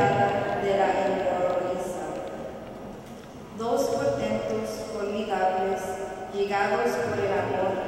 de la. Dos portentos formidables, llegados por el amor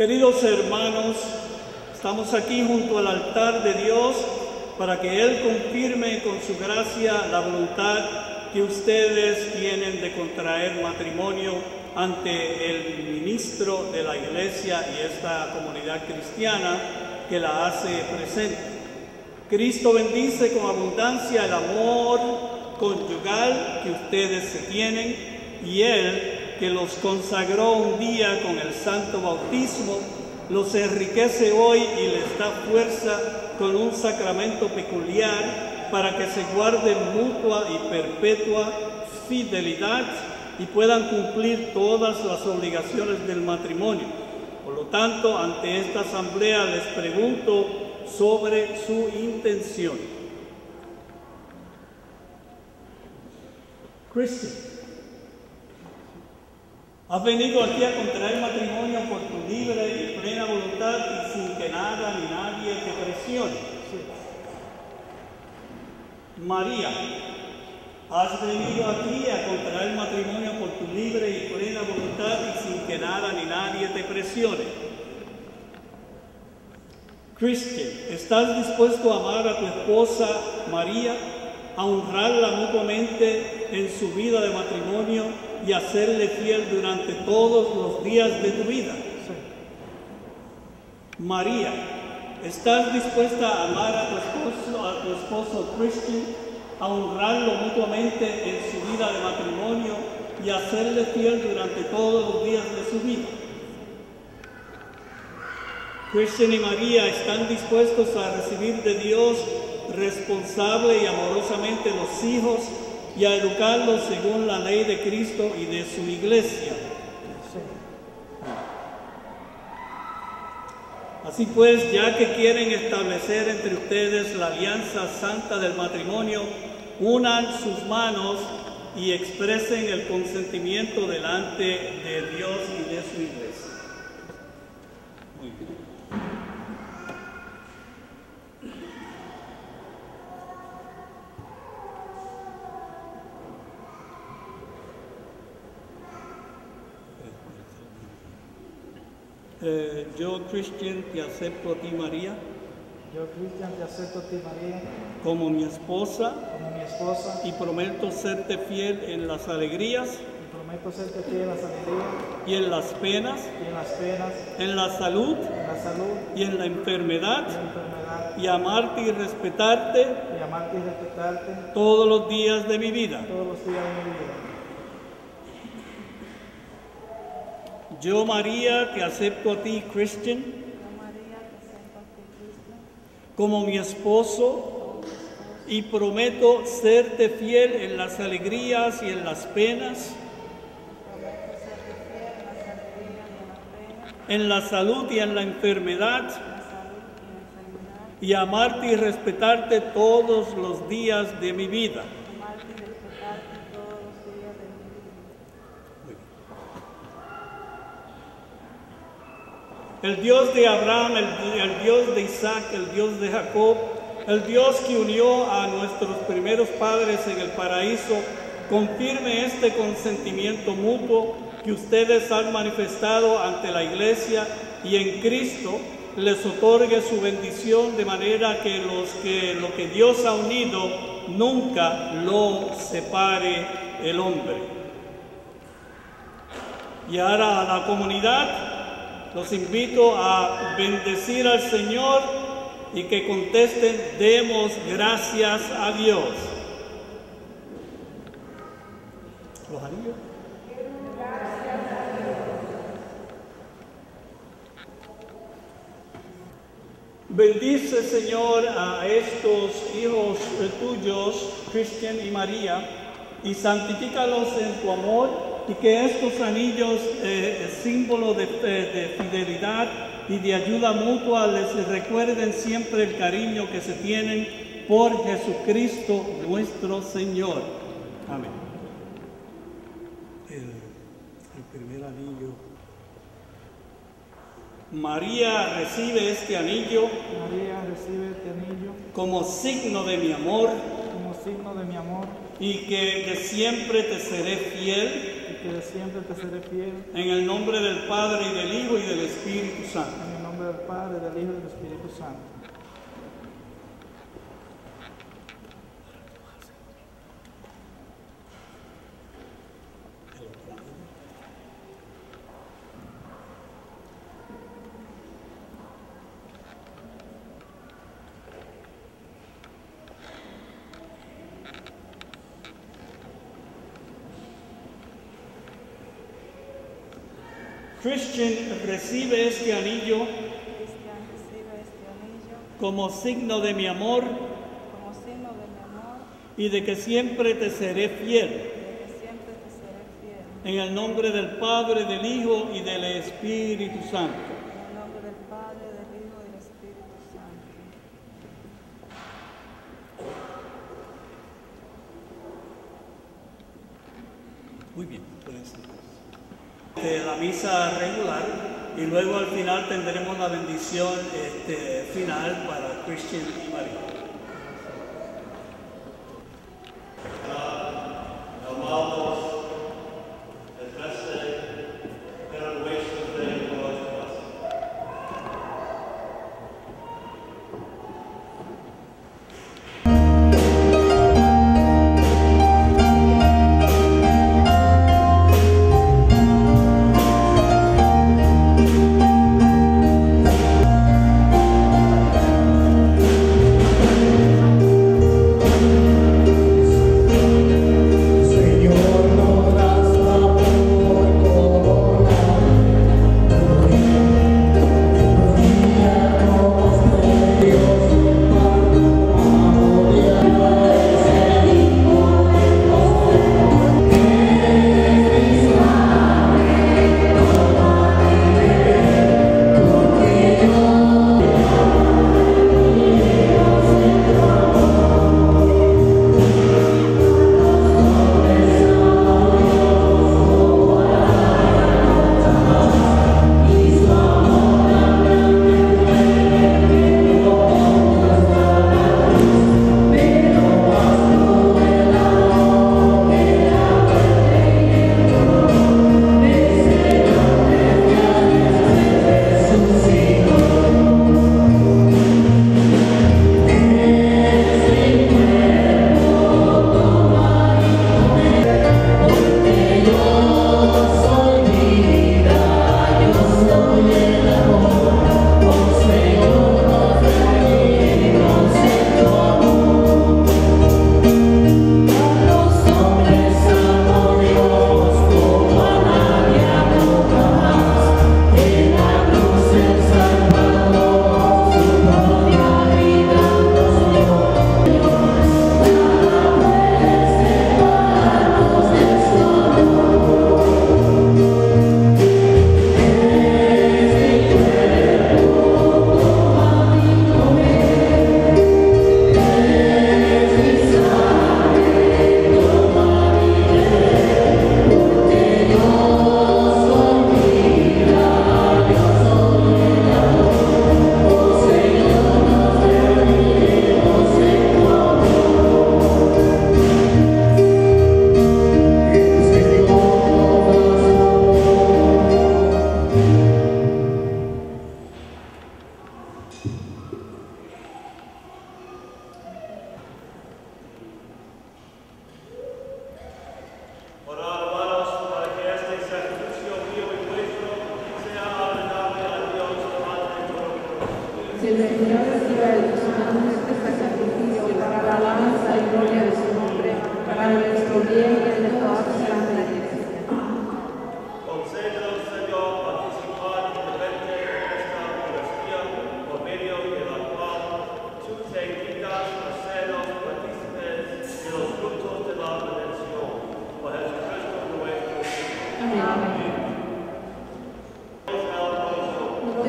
Queridos hermanos, estamos aquí junto al altar de Dios para que Él confirme con su gracia la voluntad que ustedes tienen de contraer matrimonio ante el ministro de la iglesia y esta comunidad cristiana que la hace presente. Cristo bendice con abundancia el amor conyugal que ustedes se tienen y Él que los consagró un día con el santo bautismo, los enriquece hoy y les da fuerza con un sacramento peculiar para que se guarden mutua y perpetua fidelidad y puedan cumplir todas las obligaciones del matrimonio. Por lo tanto, ante esta asamblea les pregunto sobre su intención. Christian, has venido aquí a contraer matrimonio por tu libre y plena voluntad y sin que nada ni nadie te presione. María, has venido aquí a contraer matrimonio por tu libre y plena voluntad y sin que nada ni nadie te presione. Christian, ¿estás dispuesto a amar a tu esposa María, a honrarla mutuamente en su vida de matrimonio y a serle fiel durante todos los días de tu vida? María, ¿estás dispuesta a amar a tu esposo, a tu esposo Christian, a honrarlo mutuamente en su vida de matrimonio y a serle fiel durante todos los días de su vida? Christian y María están dispuestos a recibir de Dios responsable y amorosamente los hijos y a educarlos según la ley de Cristo y de su iglesia. Así pues, ya que quieren establecer entre ustedes la alianza santa del matrimonio, unan sus manos y expresen el consentimiento delante de Dios y de su iglesia. Muy bien. Eh, yo, Christian, te acepto a ti, María, Yo, Cristian, te acepto a ti, María, como mi esposa. Como mi esposa. Y prometo serte fiel en las alegrías. Y prometo serte fiel en las alegrías. Y en las penas, y en las penas, en la salud. En la salud. Y en la enfermedad, y en la enfermedad, y amarte y respetarte y amarte y respetarte todos los días de mi vida. todos los días de mi vida. Yo, María, te acepto a ti, Christian, como mi esposo y prometo serte fiel en las alegrías y en las penas, en la salud y en la enfermedad, y amarte y respetarte todos los días de mi vida. amarte y respetarte todos los días de mi vida. El Dios de Abraham, el, Dios de Isaac, el Dios de Jacob, el Dios que unió a nuestros primeros padres en el paraíso, confirme este consentimiento mutuo que ustedes han manifestado ante la iglesia y en Cristo les otorgue su bendición de manera que los que lo que Dios ha unido nunca lo separe el hombre. Y ahora a la comunidad los invito a bendecir al Señor y que contesten, demos gracias a Dios. ¿Los anillos? Bendice, Señor, a estos hijos tuyos, Cristian y María, y santifícalos en tu amor y que estos anillos, eh, símbolo de, de fidelidad y de ayuda mutua, les recuerden siempre el cariño que se tienen por Jesucristo nuestro Señor. Amén. El, el primer anillo. María recibe este anillo María, recibe este anillo como signo de mi amor como signo de mi amor y que de siempre te seré fiel que siempre te seré fiel en el nombre del Padre y del Hijo y del Espíritu Santo. en el nombre del Padre, del Hijo y del Espíritu Santo. Christian recibe este anillo como signo de mi amor y de que siempre te seré fiel. En el nombre del Padre, del Hijo y del Espíritu Santo. En el nombre del Padre, del Hijo y del Espíritu Santo. Muy bien, pueden sentarse. De la misa regular y luego al final tendremos la bendición este, final para Christian y María.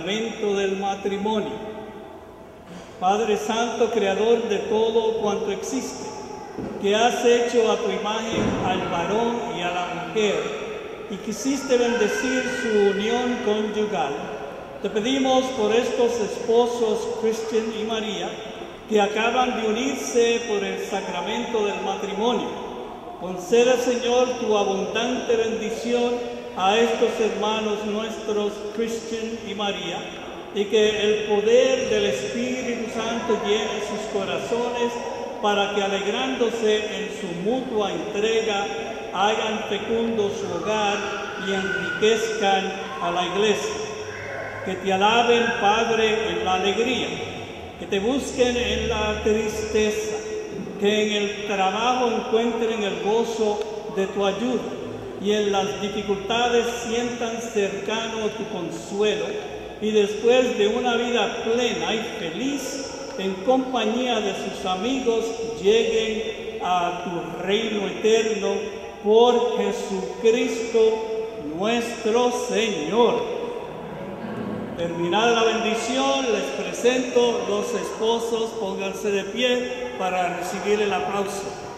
sacramento del matrimonio. Padre Santo, Creador de todo cuanto existe, que has hecho a tu imagen al varón y a la mujer y quisiste bendecir su unión conyugal, te pedimos por estos esposos, Christian y María, que acaban de unirse por el sacramento del matrimonio. Conceda, Señor, tu abundante bendición a estos hermanos nuestros, Christian y María, y que el poder del Espíritu Santo llene sus corazones para que alegrándose en su mutua entrega, hagan fecundo su hogar y enriquezcan a la iglesia. Que te alaben, Padre, en la alegría. Que te busquen en la tristeza, que en el trabajo encuentren el gozo de tu ayuda y en las dificultades sientan cercano tu consuelo y después de una vida plena y feliz en compañía de sus amigos lleguen a tu reino eterno por Jesucristo nuestro Señor. Terminada la bendición, les presento los esposos, pónganse de pie para recibir el aplauso.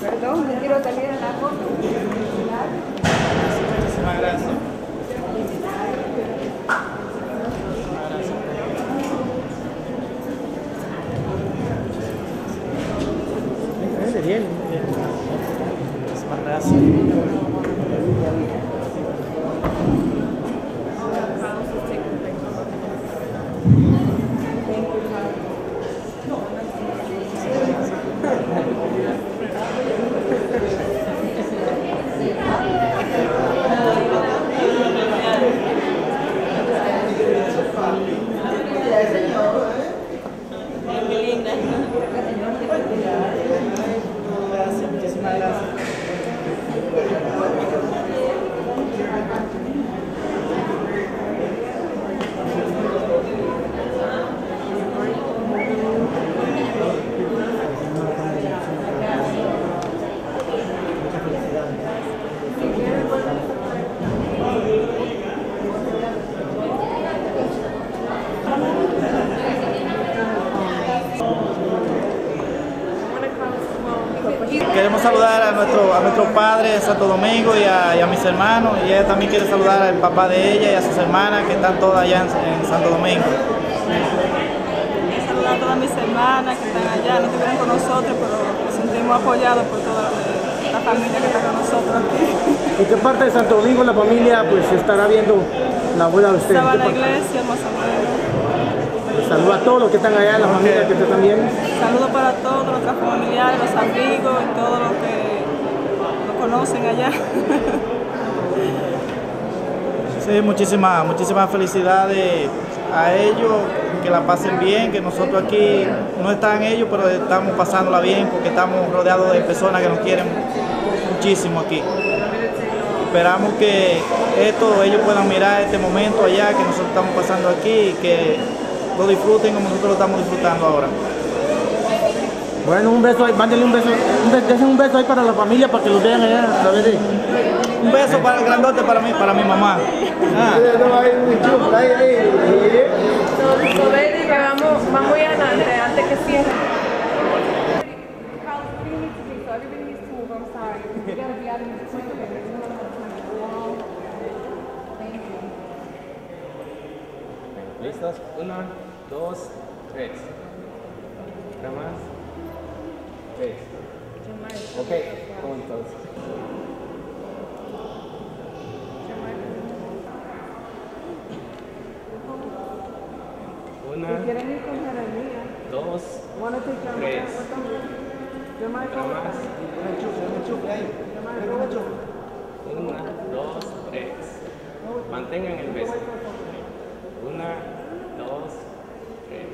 Perdón, me quiero salir en la foto. Muchísimas gracias. Muchísimas gracias muchísimas gracias. Queremos saludar a nuestro, a nuestro padre de Santo Domingo y a, y a mis hermanos. Y ella también quiere saludar al papá de ella y a sus hermanas que están todas allá en, en Santo Domingo. Quiero saludar a todas mis hermanas que están allá, no estuvieron con nosotros, pero nos sentimos apoyados por toda la, la familia que está con nosotros aquí. ¿En qué parte de Santo Domingo la familia pues estará viendo la boda de ustedes? Estaba ¿En en qué la iglesia, más o menos. saluda a todos los que están allá, las familias que están viendo. Saludos para todos, nuestros familiares, los amigos y todos los que conocen allá. Sí, muchísimas, muchísimas felicidades a ellos, que la pasen bien, que nosotros aquí no están ellos, pero estamos pasándola bien porque estamos rodeados de personas que nos quieren muchísimo aquí. Esperamos que esto ellos puedan mirar este momento allá que nosotros estamos pasando aquí y que lo disfruten como nosotros lo estamos disfrutando ahora. Bueno, un beso ahí, mándenle un beso, un beso, un beso ahí para la familia para que los vean allá de. Un beso para el grandote para mí, para mi mamá. Ah. Vamos. ¿Listos? Una, dos, tres. Otra más. Ok. Una, ¿Quieren ir con Jeremías? dos, tres. Una, dos, tres. Mantengan el beso. Una, dos, tres.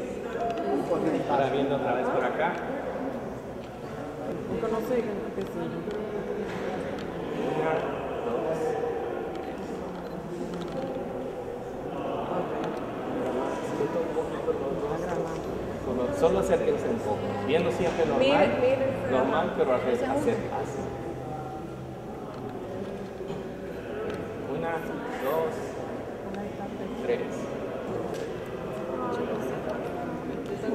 Ahora viendo otra vez por acá. Porque no sé qué es Una, dos. Solo- acérquense un poco, viendo siempre normal, Mire, mire. normal, pero acérquense. Una, dos, tres.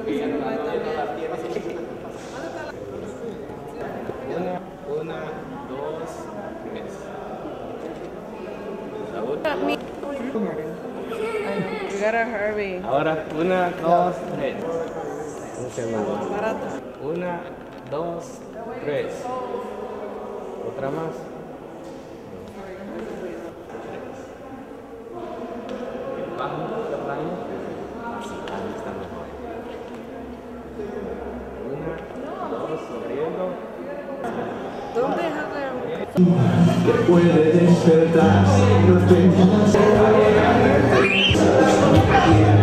Y ya no la- ya no la tienes. Una, una, dos, tres. Saúl. You gotta hurry. Ahora, una, dos, tres. Un segundo. Una, dos, tres. Otra más. Tres. Bajo, bajo. Así, ahí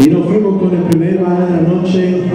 Y nos fuimos con el primer baile de la noche.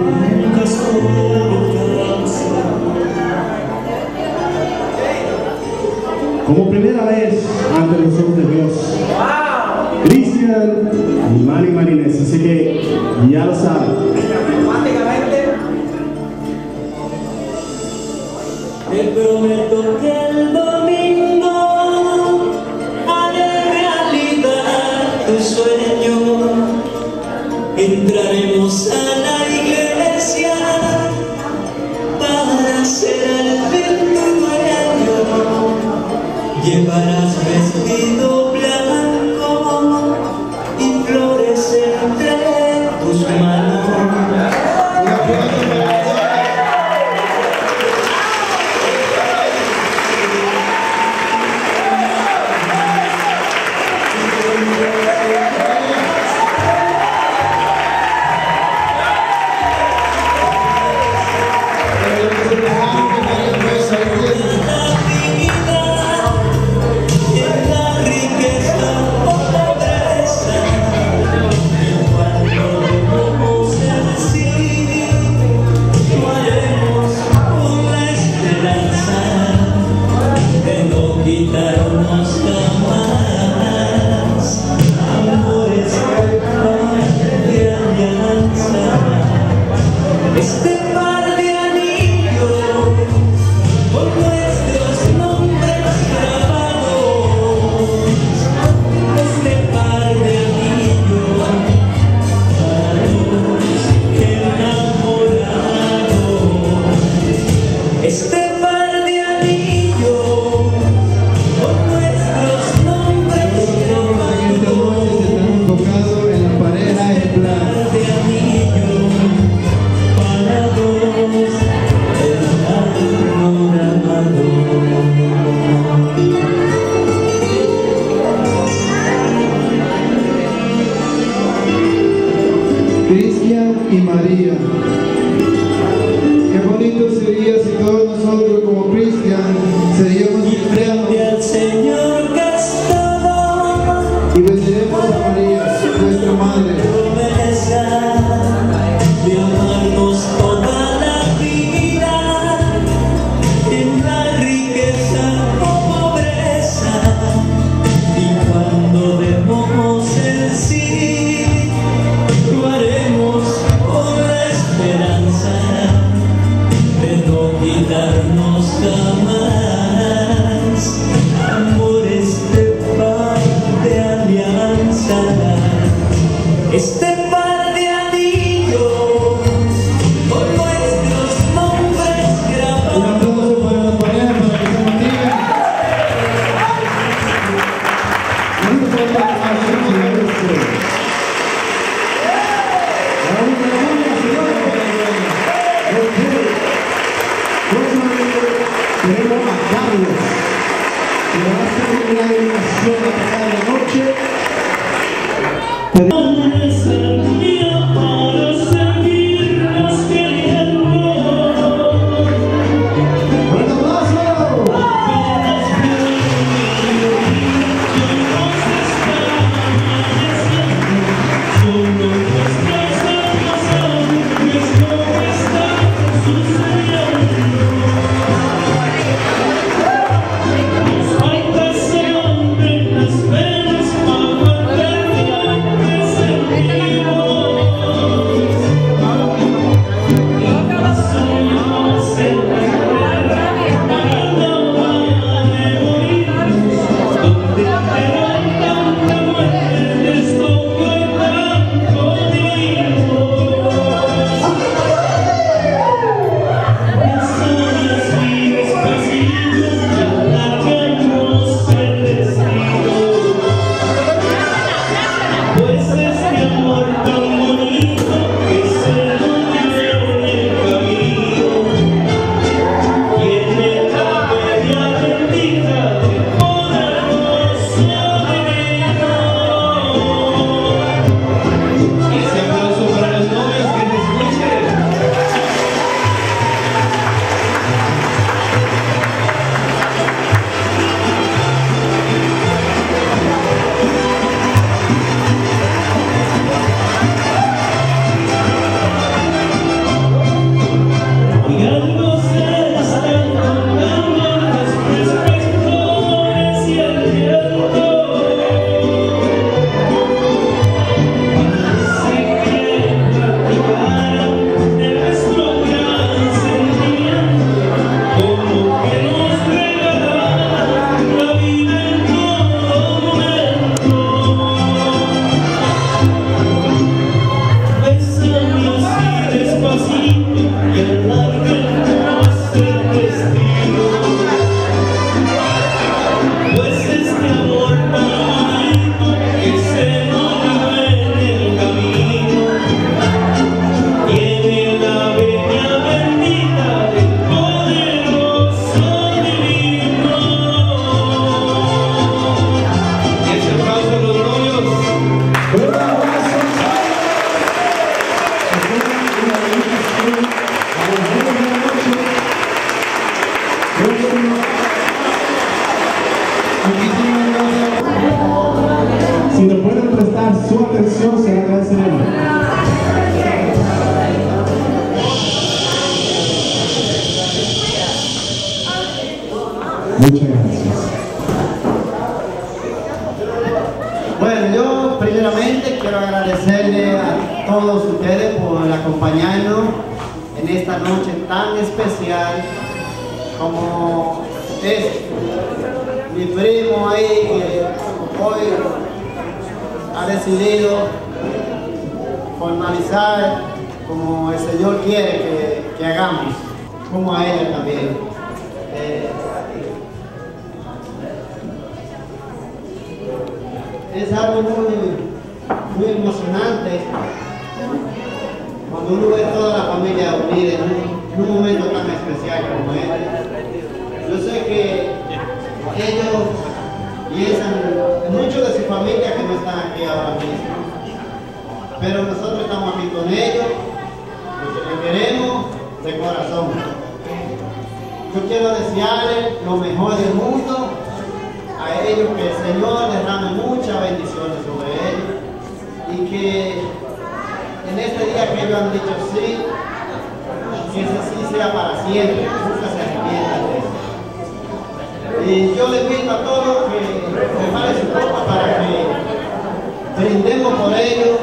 Y yo les invito a todos que preparen su copa para que brindemos por ellos.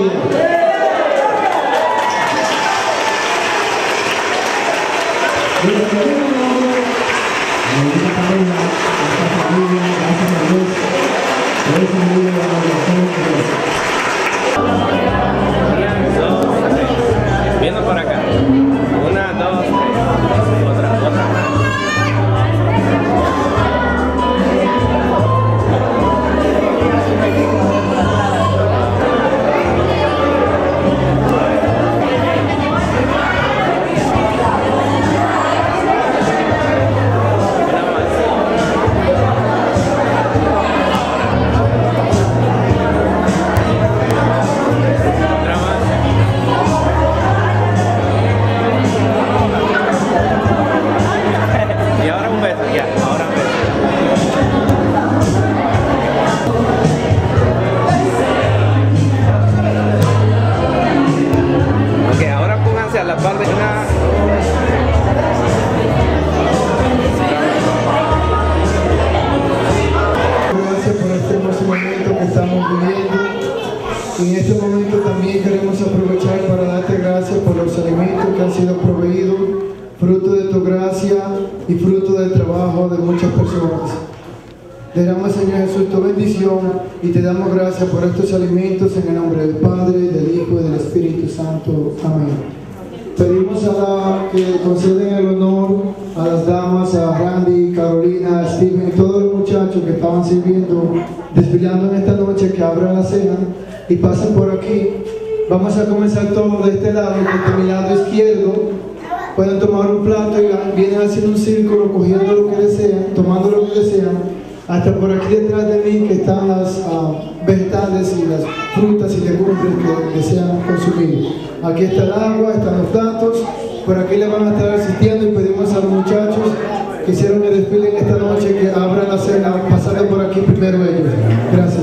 Aleluia. Y te damos gracias por estos alimentos en el nombre del Padre, del Hijo y del Espíritu Santo. Amén. Pedimos a la que conceden el honor a las damas, a Randy, Carolina, a Steven y todos los muchachos que estaban sirviendo, desfilando en esta noche, que abran la cena y pasen por aquí. Vamos a comenzar todo de este lado, de mi lado izquierdo. Pueden tomar un plato y vienen haciendo un círculo, cogiendo lo que desean, tomando lo que desean. Hasta por aquí detrás de mí que están las ah, vegetales y las frutas y legumbres que desean consumir. Aquí está el agua, están los datos. Por aquí le van a estar asistiendo y pedimos a los muchachos que hicieron el desfile en esta noche que abran la cena, pasando por aquí primero ellos. Gracias.